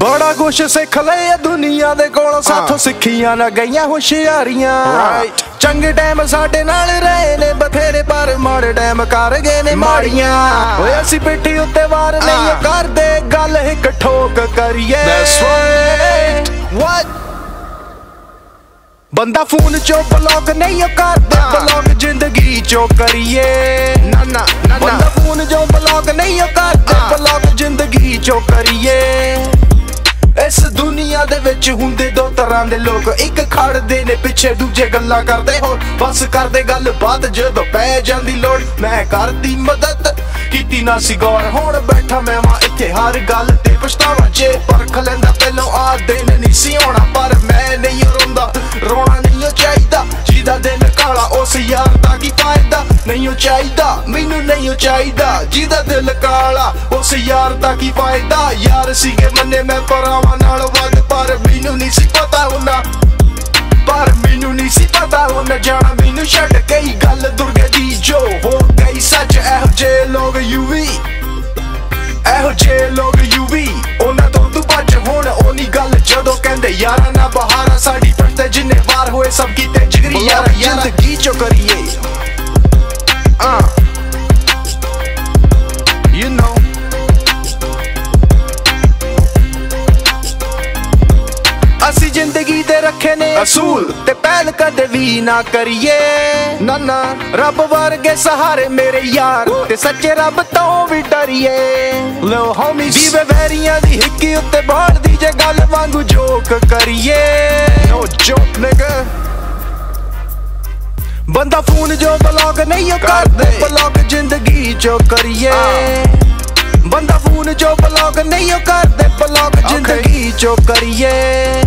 ਬੜਾ ਕੁਛ ਸਿੱਖ ਲਿਆ ਦੁਨੀਆ ਦੇ ਕੋਲੋਂ ਸਾਥੋਂ ਸਿੱਖੀਆਂ ਨਾ ਗਈਆਂ ਹੁਸ਼ਿਆਰੀਆਂ. ਚੰਗੇ ਟਾਈਮ ਸਾਡੇ ਨਾਲ ਰਹੇ ਨੇ ਬਥੇਰੇ ਪਰ ਮਾੜੇ ਟਾਈਮ ਕਰ ਗਏ ਨੇ ਮਾੜੀਆਂ ਓਏ ਅਸੀਂ ਪਿੱਠੀ ਉੱਤੇ ਵਾਰ ਨਹੀਂ. ਕਰਦੇ ਗੱਲ ਇੱਕ ਠੋਕ ਕਰੀਏ? ਬੰਦਾ ਫੋਨ ਚੋਂ ਬਲੌਕ ਨਹੀਂ ਕਰਦਾ. ਬਲੌਕ ਜ਼ਿੰਦਗੀ ਚੋਂ ਕਰੀਏ ਨਾ ਨਾ ਨਾ ਬੰਦਾ ਫੋਨ ਜੋ ਬਲੌਕ ਨਹੀਂ ਕਰਦੇ ਹਾਂ। ਬਲੌਕ ਜ਼ਿੰਦਗੀ ਚੋਂ ਕਰੀਏ ਦੁਨੀਆ ਦੇ ਵਿੱਚ ਹੁੰਦੇ ਦੋ ਤਰ੍ਹਾਂ ਦੇ ਲੋਕ। ਇੱਕ ਖੜਦੇ ਨੇ ਪਿੱਛੇ, ਦੂਜੇ ਗੱਲਾਂ ਕਰਦੇ ਹੋ ਬਸ ਕਰਦੇ ਗੱਲ ਬਾਤ ਜਦੋਂ ਪੈ ਜਾਂਦੀ ਲੋੜ। ਮੈਂ ਕਰਦੀ ਮਦਦ, ਕੀਤੀ ਨਾ ਸੀ ਗੌਰ। ਹੁਣ ਬੈਠਾ ਮੈਂ ਵਾਂ ਇੱਥੇ, ਹਰ ਗੱਲ ਤੇ ਪਛਤਾਵਾ। ਜੇ ਪਰਖ ਲੈਂਦਾ ਪਹਿਲਾਂ ਆ ਦਿਨ ਨਹੀਂ ਸੀ ਆਉਣਾ। ਪਰ ਮੈਂ ਨਹੀਂ ਰੋਂਦਾ, ਰੋਣਾ ਨਹੀਂ ਓ ਚਾਹੀਦਾ। ਜਿਹਦਾ ਦਿਲ ਕਾਲਾ, ਉਸ ਯਾਰ ਦਾ ਕੀ ਫਾਇਦਾ? ਨਹੀਂ ਓ ਚਾਹੀਦਾ, ਮੈਨੂੰ ਨਹੀਂ ਓ ਚਾਹੀਦਾ। ਜਿਹਦਾ ਦਿਲ ਕਾਲਾ, ਉਸ ਯਾਰ ਦਾ ਕੀ ਫਾਇਦਾ? ਯਾਰ ਸੀਗੇ ਮੰਨੇ ਮੈਂ ਪਰਾਵਾਂ ਨਾਲ ਮੈਨੂੰ ਨਹੀਂ ਸੀ ਪਤਾ ਉਹਨਾਂ ਪਰ ਮੈਨੂੰ ਨਹੀਂ ਸੀ ਪਤਾ ਉਹਨਾਂ ਜਾਣਾ ਮੈਨੂੰ ਛੱਡ ਗਈ ਗੱਲ ਦੁਰਗੇ ਦੀ ਜੋ ਹੋ ਗਈ ਸੱਚ ਇਹੋ ਜੇ ਲੋਕ ਯੂਵੀ ਇਹੋ ਜੇ ਲੋਕ ਯੂਵੀ ਉਹਨਾਂ ਤੋਂ ਤੂੰ ਬਚ। ਹੁਣ ਉਹਨੀ ਗੱਲ ਜਦੋਂ ਕਹਿੰਦੇ ਯਾਰਾਂ ਨਾ ਬਹਾਰਾ ਸਾਡੀ ਪੜਤੇ ਜਿੰਨੇ ਵਾਰ ਹੋਏ ਸਭ ਕੀਤੇ ਜਿਗਰੀ ਯਾਰ ਜ਼ਿੰਦਗੀ ਚੋ ਕਰੀਏ। ਆ ਅਸੀਂ ਜ਼ਿੰਦਗੀ ਦੇ ਰੱਖੇ ਨੇ। ਅਸੂਲ। ਤੇ ਪਹਿਲ ਕਦੇ ਵੀ ਨਾ ਕਰੀਏ। ਨਾ ਨਾ ਰੱਬ ਵਰਗੇ ਸਹਾਰੇ ਮੇਰੇ ਯਾਰ। ਤੇ ਸੱਚੇ ਰੱਬ ਤੋਂ ਵੀ ਡਰੀਏ। ਲੋ ਹੋਮੀ ਜੀਵੇ ਵੈਰੀਆਂ ਦੀ ਹਿੱਕੀ ਉੱਤੇ ਬਾੜਦੀ ਜੇ ਗੱਲ ਵਾਂਗੂ ਜੋਕ ਕਰੀਏ। ਨੋ ਜੋਕ ਨਿਗਾ ਬੰਦਾ ਫੋਨ ਜੋ ਬਲੌਗ ਨਹੀਂ ਉਹ ਕਰਦੇ। ਬਲੌਗ ਜ਼ਿੰਦਗੀ ਚੋ ਕਰੀਏ। ਬੰਦਾ ਫੋਨ ਜੋ ਬਲੌਗ ਨਹੀਂ ਉਹ ਕਰਦੇ। ਬਲੌਗ ਜ਼ਿੰਦਗੀ ਚੋ ਕਰੀਏ।